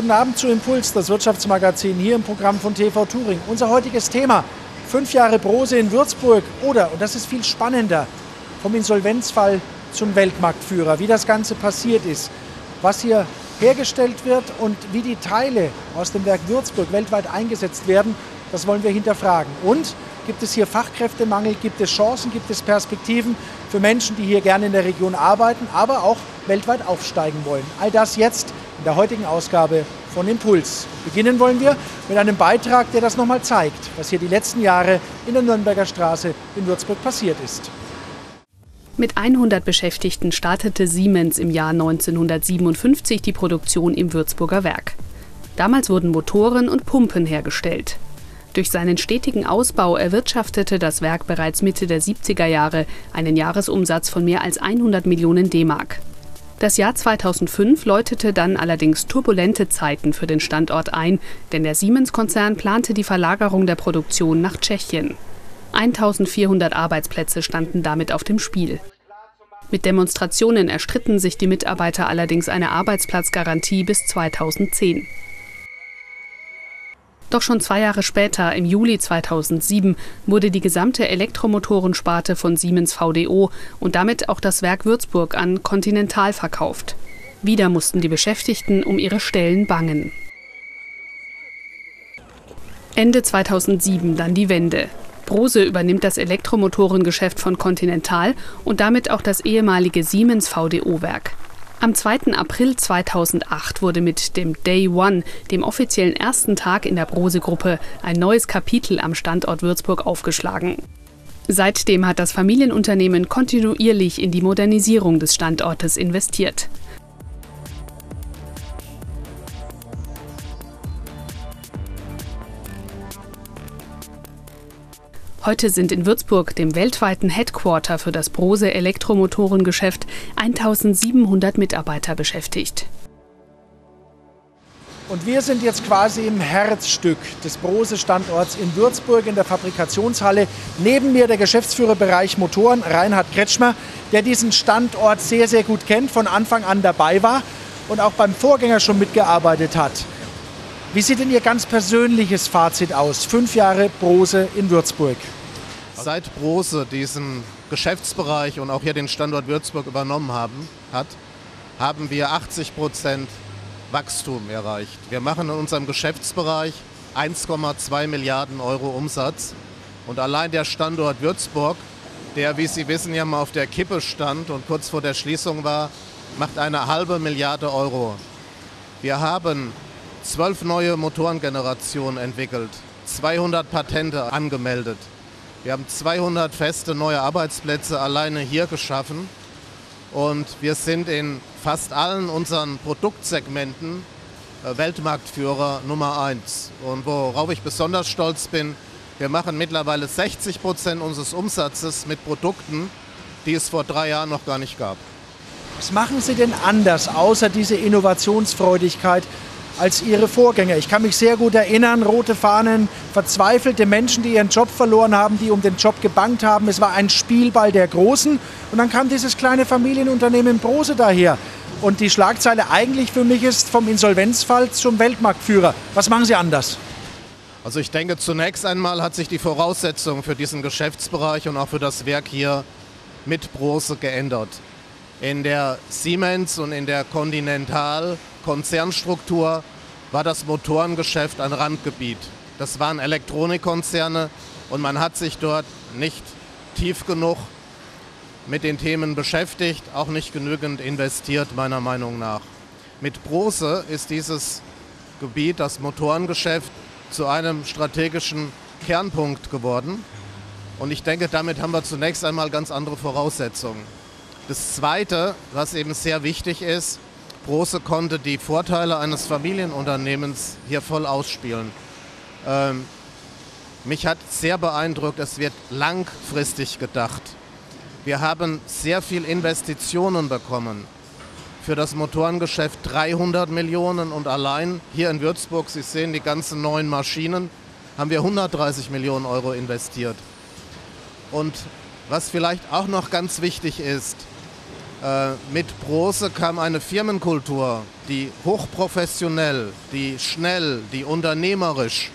Guten Abend zu Impuls, das Wirtschaftsmagazin hier im Programm von TV Touring. Unser heutiges Thema, fünf Jahre Brose in Würzburg oder, und das ist viel spannender, vom Insolvenzfall zum Weltmarktführer, wie das Ganze passiert ist, was hier hergestellt wird und wie die Teile aus dem Werk Würzburg weltweit eingesetzt werden, das wollen wir hinterfragen. Und gibt es hier Fachkräftemangel, gibt es Chancen, gibt es Perspektiven für Menschen, die hier gerne in der Region arbeiten, aber auch weltweit aufsteigen wollen. All das jetzt in der heutigen Ausgabe von Impuls. Beginnen wollen wir mit einem Beitrag, der das nochmal zeigt, was hier die letzten Jahre in der Nürnberger Straße in Würzburg passiert ist. Mit 100 Beschäftigten startete Siemens im Jahr 1957 die Produktion im Würzburger Werk. Damals wurden Motoren und Pumpen hergestellt. Durch seinen stetigen Ausbau erwirtschaftete das Werk bereits Mitte der 70er Jahre einen Jahresumsatz von mehr als 100 Millionen D-Mark. Das Jahr 2005 läutete dann allerdings turbulente Zeiten für den Standort ein, denn der Siemens-Konzern plante die Verlagerung der Produktion nach Tschechien. 1400 Arbeitsplätze standen damit auf dem Spiel. Mit Demonstrationen erstritten sich die Mitarbeiter allerdings eine Arbeitsplatzgarantie bis 2010. Doch schon zwei Jahre später, im Juli 2007, wurde die gesamte Elektromotorensparte von Siemens VDO und damit auch das Werk Würzburg an Continental verkauft. Wieder mussten die Beschäftigten um ihre Stellen bangen. Ende 2007 dann die Wende. Brose übernimmt das Elektromotorengeschäft von Continental und damit auch das ehemalige Siemens VDO-Werk. Am 2. April 2008 wurde mit dem Day One, dem offiziellen ersten Tag in der Brose-Gruppe, ein neues Kapitel am Standort Würzburg aufgeschlagen. Seitdem hat das Familienunternehmen kontinuierlich in die Modernisierung des Standortes investiert. Heute sind in Würzburg, dem weltweiten Headquarter für das Brose Elektromotorengeschäft, 1700 Mitarbeiter beschäftigt. Und wir sind jetzt quasi im Herzstück des Brose-Standorts in Würzburg in der Fabrikationshalle. Neben mir der Geschäftsführerbereich Motoren, Reinhard Kretschmer, der diesen Standort sehr, sehr gut kennt, von Anfang an dabei war und auch beim Vorgänger schon mitgearbeitet hat. Wie sieht denn Ihr ganz persönliches Fazit aus? Fünf Jahre Brose in Würzburg. Seit Brose diesen Geschäftsbereich und auch hier den Standort Würzburg übernommen haben, hat, haben wir 80 Prozent Wachstum erreicht. Wir machen in unserem Geschäftsbereich 1,2 Milliarden Euro Umsatz. Und allein der Standort Würzburg, der, wie Sie wissen, ja mal auf der Kippe stand und kurz vor der Schließung war, macht eine halbe Milliarde Euro. Wir haben zwölf neue Motorengenerationen entwickelt, 200 Patente angemeldet. Wir haben 200 feste neue Arbeitsplätze alleine hier geschaffen und wir sind in fast allen unseren Produktsegmenten äh, Weltmarktführer Nummer 1. Und worauf ich besonders stolz bin, wir machen mittlerweile 60 Prozent unseres Umsatzes mit Produkten, die es vor drei Jahren noch gar nicht gab. Was machen Sie denn anders, außer diese Innovationsfreudigkeit? Als ihre Vorgänger. Ich kann mich sehr gut erinnern, rote Fahnen, verzweifelte Menschen, die ihren Job verloren haben, die um den Job gebankt haben. Es war ein Spielball der Großen. Und dann kam dieses kleine Familienunternehmen Brose daher. Und die Schlagzeile eigentlich für mich ist vom Insolvenzfall zum Weltmarktführer. Was machen Sie anders? Also ich denke, zunächst einmal hat sich die Voraussetzung für diesen Geschäftsbereich und auch für das Werk hier mit Brose geändert. In der Siemens und in der Continental Konzernstruktur war das Motorengeschäft ein Randgebiet. Das waren Elektronikkonzerne und man hat sich dort nicht tief genug mit den Themen beschäftigt, auch nicht genügend investiert, meiner Meinung nach. Mit Brose ist dieses Gebiet, das Motorengeschäft, zu einem strategischen Kernpunkt geworden. Und ich denke, damit haben wir zunächst einmal ganz andere Voraussetzungen. Das Zweite, was eben sehr wichtig ist, Große konnte die Vorteile eines Familienunternehmens hier voll ausspielen. Ähm, mich hat sehr beeindruckt, es wird langfristig gedacht. Wir haben sehr viel Investitionen bekommen. Für das Motorengeschäft 300 Millionen und allein hier in Würzburg, Sie sehen die ganzen neuen Maschinen, haben wir 130 Millionen Euro investiert. Und was vielleicht auch noch ganz wichtig ist, mit Brose kam eine Firmenkultur, die hochprofessionell, die schnell, die unternehmerisch,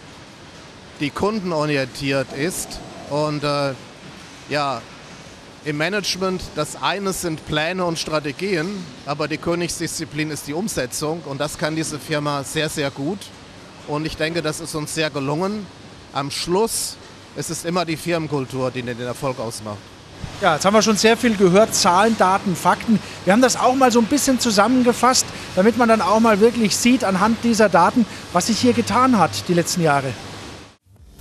die kundenorientiert ist. Und äh, ja, im Management, das eine sind Pläne und Strategien, aber die Königsdisziplin ist die Umsetzung und das kann diese Firma sehr, sehr gut. Und ich denke, das ist uns sehr gelungen. Am Schluss ist es immer die Firmenkultur, die den Erfolg ausmacht. Ja, jetzt haben wir schon sehr viel gehört, Zahlen, Daten, Fakten. Wir haben das auch mal so ein bisschen zusammengefasst, damit man dann auch mal wirklich sieht anhand dieser Daten, was sich hier getan hat die letzten Jahre.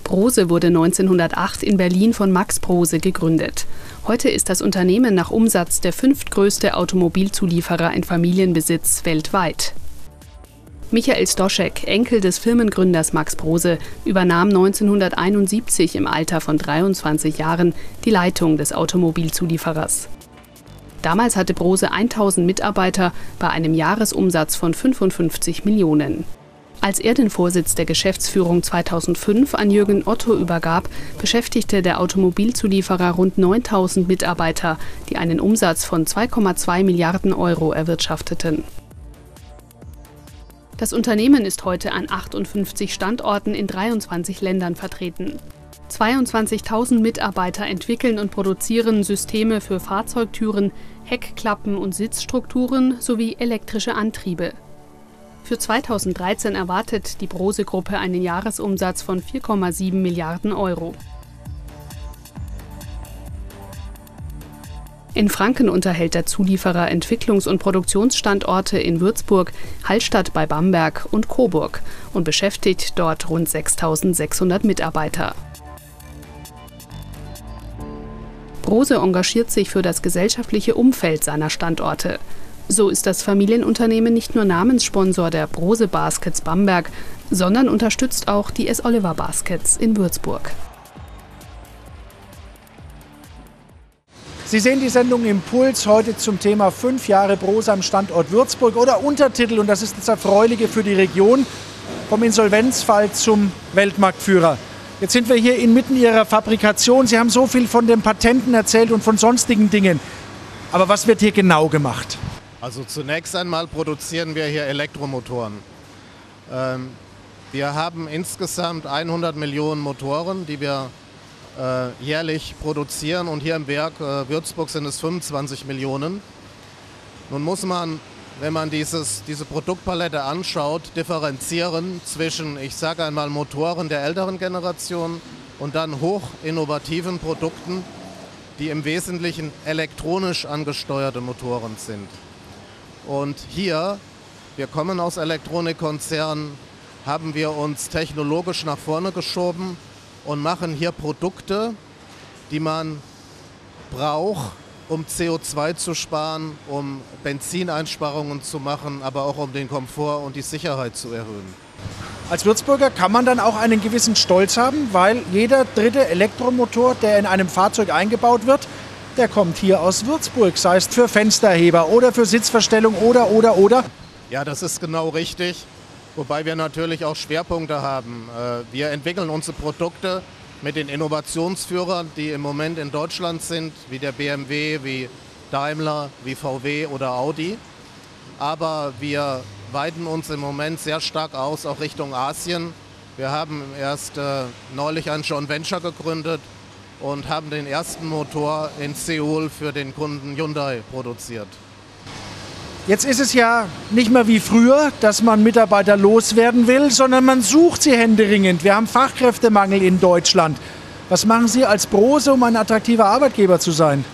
Brose wurde 1908 in Berlin von Max Brose gegründet. Heute ist das Unternehmen nach Umsatz der fünftgrößte Automobilzulieferer in Familienbesitz weltweit. Michael Stoschek, Enkel des Firmengründers Max Brose, übernahm 1971 im Alter von 23 Jahren die Leitung des Automobilzulieferers. Damals hatte Brose 1000 Mitarbeiter bei einem Jahresumsatz von 55 Millionen. Als er den Vorsitz der Geschäftsführung 2005 an Jürgen Otto übergab, beschäftigte der Automobilzulieferer rund 9000 Mitarbeiter, die einen Umsatz von 2,2 Milliarden Euro erwirtschafteten. Das Unternehmen ist heute an 58 Standorten in 23 Ländern vertreten. 22.000 Mitarbeiter entwickeln und produzieren Systeme für Fahrzeugtüren, Heckklappen und Sitzstrukturen sowie elektrische Antriebe. Für 2013 erwartet die Brose-Gruppe einen Jahresumsatz von 4,7 Milliarden Euro. In Franken unterhält der Zulieferer Entwicklungs- und Produktionsstandorte in Würzburg, Hallstatt bei Bamberg und Coburg und beschäftigt dort rund 6600 Mitarbeiter. Brose engagiert sich für das gesellschaftliche Umfeld seiner Standorte. So ist das Familienunternehmen nicht nur Namenssponsor der Brose Baskets Bamberg, sondern unterstützt auch die S. Oliver Baskets in Würzburg. Sie sehen die Sendung Impuls heute zum Thema 5 Jahre Brose am Standort Würzburg oder Untertitel, und das ist das Erfreuliche für die Region, vom Insolvenzfall zum Weltmarktführer. Jetzt sind wir hier inmitten Ihrer Fabrikation. Sie haben so viel von den Patenten erzählt und von sonstigen Dingen. Aber was wird hier genau gemacht? Also zunächst einmal produzieren wir hier Elektromotoren. Ähm, wir haben insgesamt 100 Millionen Motoren, die wir jährlich produzieren und hier im Werk äh, Würzburg sind es 25 Millionen. Nun muss man, wenn man dieses, diese Produktpalette anschaut, differenzieren zwischen, ich sage einmal, Motoren der älteren Generation und dann hoch innovativen Produkten, die im Wesentlichen elektronisch angesteuerte Motoren sind. Und hier, wir kommen aus Elektronikkonzernen, haben wir uns technologisch nach vorne geschoben und machen hier Produkte, die man braucht, um CO2 zu sparen, um Benzineinsparungen zu machen, aber auch um den Komfort und die Sicherheit zu erhöhen. Als Würzburger kann man dann auch einen gewissen Stolz haben, weil jeder dritte Elektromotor, der in einem Fahrzeug eingebaut wird, der kommt hier aus Würzburg, sei es für Fensterheber oder für Sitzverstellung oder, oder, oder. Ja, das ist genau richtig. Wobei wir natürlich auch Schwerpunkte haben. Äh, wir entwickeln unsere Produkte mit den Innovationsführern, die im Moment in Deutschland sind, wie der BMW, wie Daimler, wie VW oder Audi. Aber wir weiten uns im Moment sehr stark aus, auch Richtung Asien. Wir haben erst äh, neulich ein Joint Venture gegründet, und haben den ersten Motor in Seoul für den Kunden Hyundai produziert. Jetzt ist es ja nicht mehr wie früher, dass man Mitarbeiter loswerden will, sondern man sucht sie händeringend. Wir haben Fachkräftemangel in Deutschland. Was machen Sie als Brose, um ein attraktiver Arbeitgeber zu sein?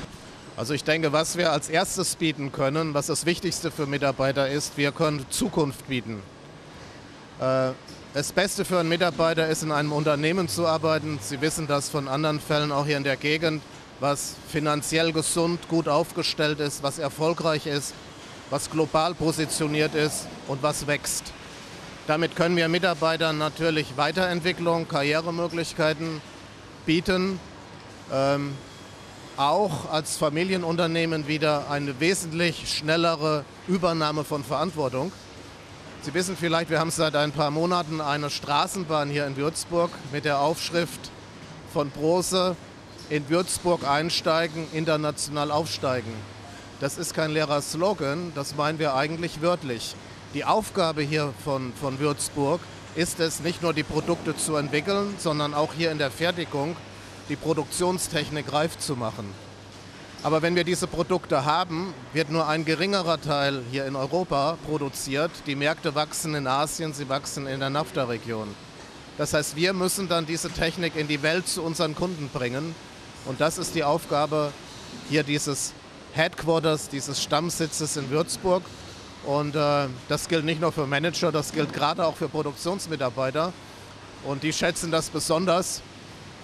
Also ich denke, was wir als erstes bieten können, was das Wichtigste für Mitarbeiter ist, wir können Zukunft bieten. Äh, das Beste für einen Mitarbeiter ist, in einem Unternehmen zu arbeiten. Sie wissen das von anderen Fällen auch hier in der Gegend, was finanziell gesund, gut aufgestellt ist, was erfolgreich ist, was global positioniert ist und was wächst. Damit können wir Mitarbeitern natürlich Weiterentwicklung, Karrieremöglichkeiten bieten. Ähm, auch als Familienunternehmen wieder eine wesentlich schnellere Übernahme von Verantwortung. Sie wissen vielleicht, wir haben seit ein paar Monaten eine Straßenbahn hier in Würzburg mit der Aufschrift von Brose in Würzburg einsteigen, international aufsteigen. Das ist kein leerer Slogan, das meinen wir eigentlich wörtlich. Die Aufgabe hier von, von Würzburg ist es, nicht nur die Produkte zu entwickeln, sondern auch hier in der Fertigung die Produktionstechnik reif zu machen. Aber wenn wir diese Produkte haben, wird nur ein geringerer Teil hier in Europa produziert. Die Märkte wachsen in Asien, sie wachsen in der NAFTA-Region. Das heißt, wir müssen dann diese Technik in die Welt zu unseren Kunden bringen. Und das ist die Aufgabe hier dieses Headquarters, dieses Stammsitzes in Würzburg. Und äh, das gilt nicht nur für Manager, das gilt gerade auch für Produktionsmitarbeiter. Und die schätzen das besonders.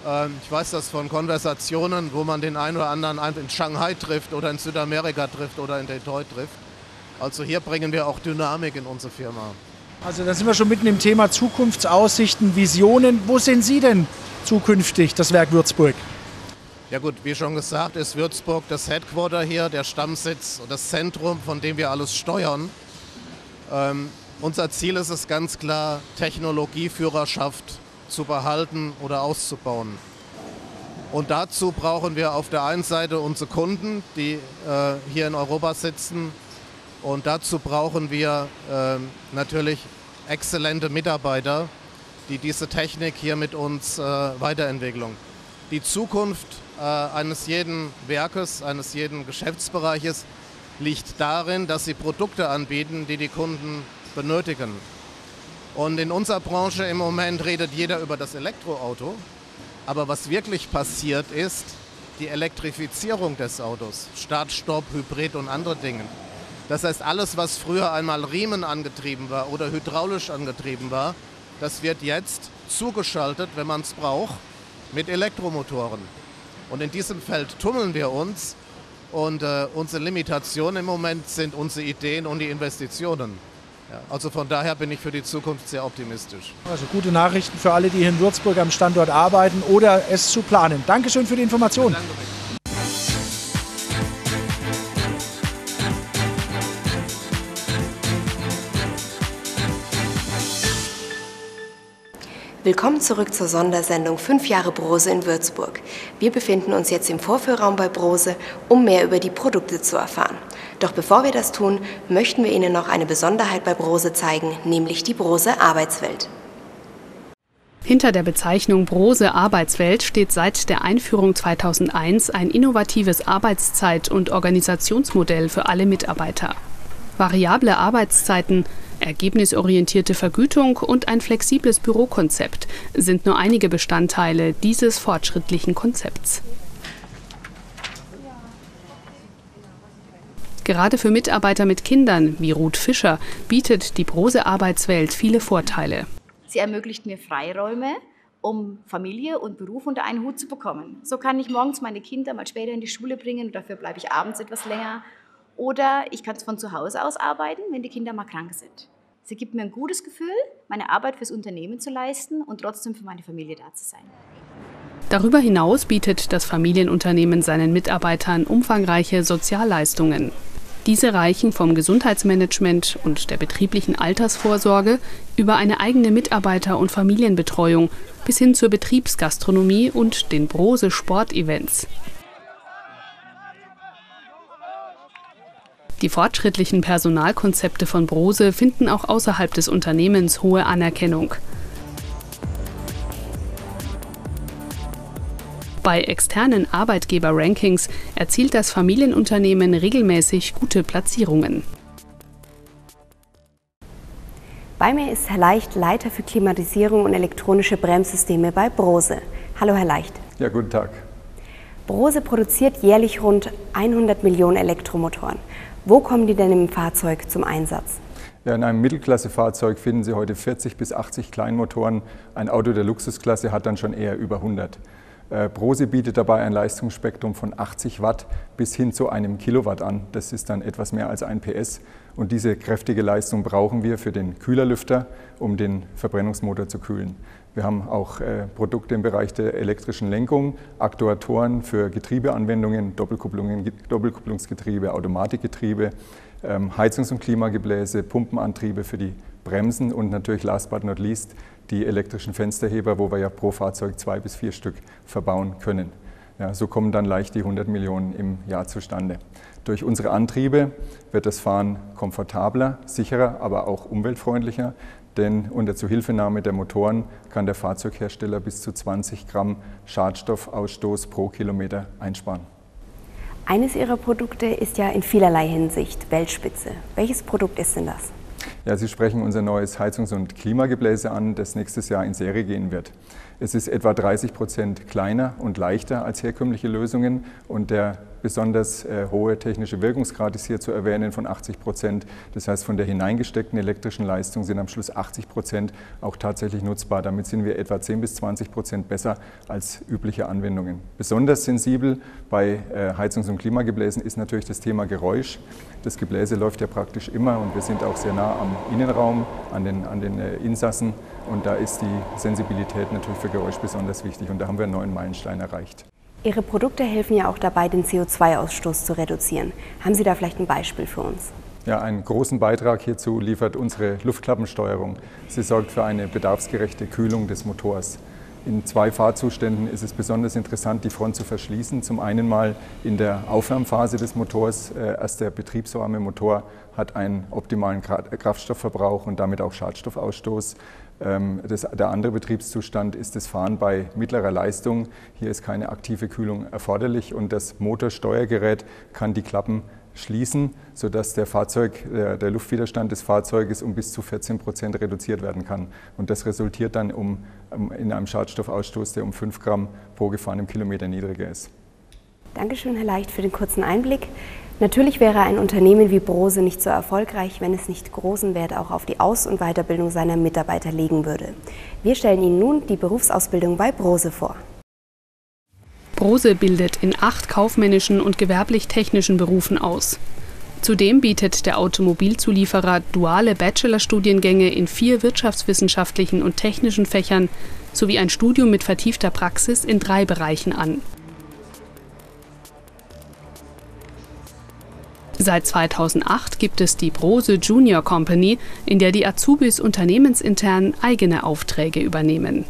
Ähm, ich weiß das von Konversationen, wo man den einen oder anderen in Shanghai trifft oder in Südamerika trifft oder in Detroit trifft. Also hier bringen wir auch Dynamik in unsere Firma. Also da sind wir schon mitten im Thema Zukunftsaussichten, Visionen. Wo sind Sie denn zukünftig, das Werk Würzburg? Ja gut, wie schon gesagt, ist Würzburg das Headquarter hier, der Stammsitz und das Zentrum, von dem wir alles steuern. Ähm, unser Ziel ist es ganz klar, Technologieführerschaft zu behalten oder auszubauen. Und dazu brauchen wir auf der einen Seite unsere Kunden, die äh, hier in Europa sitzen. Und dazu brauchen wir äh, natürlich exzellente Mitarbeiter, die diese Technik hier mit uns äh, weiterentwickeln. Die Zukunft äh, eines jeden Werkes, eines jeden Geschäftsbereiches liegt darin, dass sie Produkte anbieten, die die Kunden benötigen. Und in unserer Branche im Moment redet jeder über das Elektroauto. Aber was wirklich passiert ist, die Elektrifizierung des Autos. Start, Stopp, Hybrid und andere Dinge. Das heißt, alles, was früher einmal Riemen angetrieben war oder hydraulisch angetrieben war, das wird jetzt zugeschaltet, wenn man es braucht, mit Elektromotoren. Und in diesem Feld tummeln wir uns. Und äh, unsere Limitationen im Moment sind unsere Ideen und die Investitionen. Ja, also von daher bin ich für die Zukunft sehr optimistisch. Also gute Nachrichten für alle, die hier in Würzburg am Standort arbeiten oder es zu planen. Dankeschön für die Information. Danke. Willkommen zurück zur Sondersendung 5 Jahre Brose in Würzburg. Wir befinden uns jetzt im Vorführraum bei Brose, um mehr über die Produkte zu erfahren. Doch bevor wir das tun, möchten wir Ihnen noch eine Besonderheit bei Brose zeigen, nämlich die Brose Arbeitswelt. Hinter der Bezeichnung Brose Arbeitswelt steht seit der Einführung 2001 ein innovatives Arbeitszeit- und Organisationsmodell für alle Mitarbeiter. Variable Arbeitszeiten, ergebnisorientierte Vergütung und ein flexibles Bürokonzept sind nur einige Bestandteile dieses fortschrittlichen Konzepts. Gerade für Mitarbeiter mit Kindern wie Ruth Fischer bietet die Brose Arbeitswelt viele Vorteile. Sie ermöglicht mir Freiräume, um Familie und Beruf unter einen Hut zu bekommen. So kann ich morgens meine Kinder mal später in die Schule bringen dafür bleibe ich abends etwas länger oder ich kann es von zu Hause aus arbeiten, wenn die Kinder mal krank sind. Sie gibt mir ein gutes Gefühl, meine Arbeit fürs Unternehmen zu leisten und trotzdem für meine Familie da zu sein. Darüber hinaus bietet das Familienunternehmen seinen Mitarbeitern umfangreiche Sozialleistungen. Diese reichen vom Gesundheitsmanagement und der betrieblichen Altersvorsorge über eine eigene Mitarbeiter- und Familienbetreuung bis hin zur Betriebsgastronomie und den Brose Sportevents. Die fortschrittlichen Personalkonzepte von Brose finden auch außerhalb des Unternehmens hohe Anerkennung. Bei externen Arbeitgeber-Rankings erzielt das Familienunternehmen regelmäßig gute Platzierungen. Bei mir ist Herr Leicht, Leiter für Klimatisierung und elektronische Bremssysteme bei Brose. Hallo, Herr Leicht. Ja, guten Tag. Brose produziert jährlich rund 100 Millionen Elektromotoren. Wo kommen die denn im Fahrzeug zum Einsatz? Ja, in einem Mittelklassefahrzeug finden Sie heute 40 bis 80 Kleinmotoren. Ein Auto der Luxusklasse hat dann schon eher über 100. Äh, Brose bietet dabei ein Leistungsspektrum von 80 Watt bis hin zu einem Kilowatt an. Das ist dann etwas mehr als ein PS. Und diese kräftige Leistung brauchen wir für den Kühlerlüfter, um den Verbrennungsmotor zu kühlen. Wir haben auch äh, Produkte im Bereich der elektrischen Lenkung, Aktuatoren für Getriebeanwendungen, Doppelkupplungsgetriebe, Automatikgetriebe, ähm, Heizungs- und Klimagebläse, Pumpenantriebe für die Bremsen und natürlich last but not least die elektrischen Fensterheber, wo wir ja pro Fahrzeug zwei bis vier Stück verbauen können. Ja, so kommen dann leicht die 100 Millionen im Jahr zustande. Durch unsere Antriebe wird das Fahren komfortabler, sicherer, aber auch umweltfreundlicher, denn unter Zuhilfenahme der Motoren kann der Fahrzeughersteller bis zu 20 Gramm Schadstoffausstoß pro Kilometer einsparen. Eines Ihrer Produkte ist ja in vielerlei Hinsicht Weltspitze. Welches Produkt ist denn das? Ja, Sie sprechen unser neues Heizungs- und Klimagebläse an, das nächstes Jahr in Serie gehen wird. Es ist etwa 30 Prozent kleiner und leichter als herkömmliche Lösungen und der besonders äh, hohe technische Wirkungsgrad ist hier zu erwähnen von 80 Prozent. Das heißt, von der hineingesteckten elektrischen Leistung sind am Schluss 80 Prozent auch tatsächlich nutzbar. Damit sind wir etwa 10 bis 20 Prozent besser als übliche Anwendungen. Besonders sensibel bei äh, Heizungs- und Klimagebläsen ist natürlich das Thema Geräusch. Das Gebläse läuft ja praktisch immer und wir sind auch sehr nah am Innenraum, an den, an den äh, Insassen und da ist die Sensibilität natürlich für Geräusch besonders wichtig und da haben wir einen neuen Meilenstein erreicht. Ihre Produkte helfen ja auch dabei, den CO2-Ausstoß zu reduzieren. Haben Sie da vielleicht ein Beispiel für uns? Ja, einen großen Beitrag hierzu liefert unsere Luftklappensteuerung. Sie sorgt für eine bedarfsgerechte Kühlung des Motors. In zwei Fahrzuständen ist es besonders interessant, die Front zu verschließen. Zum einen mal in der Aufwärmphase des Motors. Äh, erst der betriebswarme Motor hat einen optimalen Kraftstoffverbrauch und damit auch Schadstoffausstoß. Ähm, das, der andere Betriebszustand ist das Fahren bei mittlerer Leistung. Hier ist keine aktive Kühlung erforderlich und das Motorsteuergerät kann die Klappen schließen, sodass der, Fahrzeug, der, der Luftwiderstand des Fahrzeuges um bis zu 14 Prozent reduziert werden kann. Und das resultiert dann um, in einem Schadstoffausstoß, der um 5 Gramm pro gefahrenem Kilometer niedriger ist. Dankeschön, Herr Leicht, für den kurzen Einblick. Natürlich wäre ein Unternehmen wie Brose nicht so erfolgreich, wenn es nicht großen Wert auch auf die Aus- und Weiterbildung seiner Mitarbeiter legen würde. Wir stellen Ihnen nun die Berufsausbildung bei Brose vor. Brose bildet in acht kaufmännischen und gewerblich-technischen Berufen aus. Zudem bietet der Automobilzulieferer duale Bachelorstudiengänge in vier wirtschaftswissenschaftlichen und technischen Fächern sowie ein Studium mit vertiefter Praxis in drei Bereichen an. Seit 2008 gibt es die Brose Junior Company, in der die Azubis unternehmensintern eigene Aufträge übernehmen.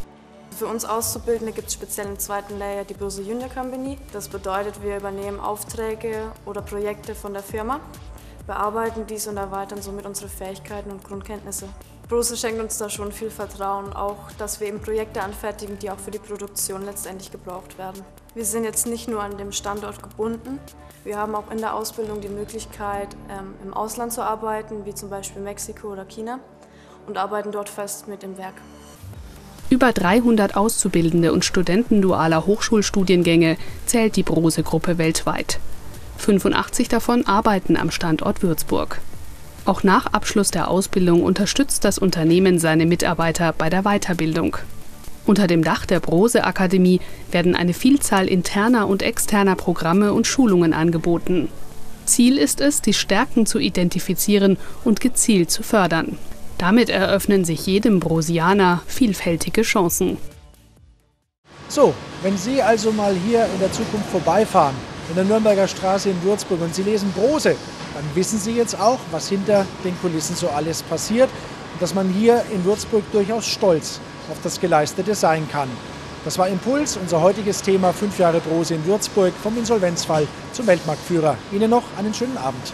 Für uns Auszubildende gibt es speziell im zweiten Layer die Börse Junior Company. Das bedeutet, wir übernehmen Aufträge oder Projekte von der Firma, bearbeiten dies und erweitern somit unsere Fähigkeiten und Grundkenntnisse. Brose schenkt uns da schon viel Vertrauen, auch dass wir eben Projekte anfertigen, die auch für die Produktion letztendlich gebraucht werden. Wir sind jetzt nicht nur an dem Standort gebunden, wir haben auch in der Ausbildung die Möglichkeit, ähm, im Ausland zu arbeiten, wie zum Beispiel Mexiko oder China, und arbeiten dort fest mit im Werk. Über 300 Auszubildende und Studenten dualer Hochschulstudiengänge zählt die Brose-Gruppe weltweit. 85 davon arbeiten am Standort Würzburg. Auch nach Abschluss der Ausbildung unterstützt das Unternehmen seine Mitarbeiter bei der Weiterbildung. Unter dem Dach der Brose Akademie werden eine Vielzahl interner und externer Programme und Schulungen angeboten. Ziel ist es, die Stärken zu identifizieren und gezielt zu fördern. Damit eröffnen sich jedem Brosianer vielfältige Chancen. So, wenn Sie also mal hier in der Zukunft vorbeifahren, in der Nürnberger Straße in Würzburg und Sie lesen Brose, dann wissen Sie jetzt auch, was hinter den Kulissen so alles passiert und dass man hier in Würzburg durchaus stolz auf das Geleistete sein kann. Das war Impuls, unser heutiges Thema 5 Jahre Brose in Würzburg vom Insolvenzfall zum Weltmarktführer. Ihnen noch einen schönen Abend.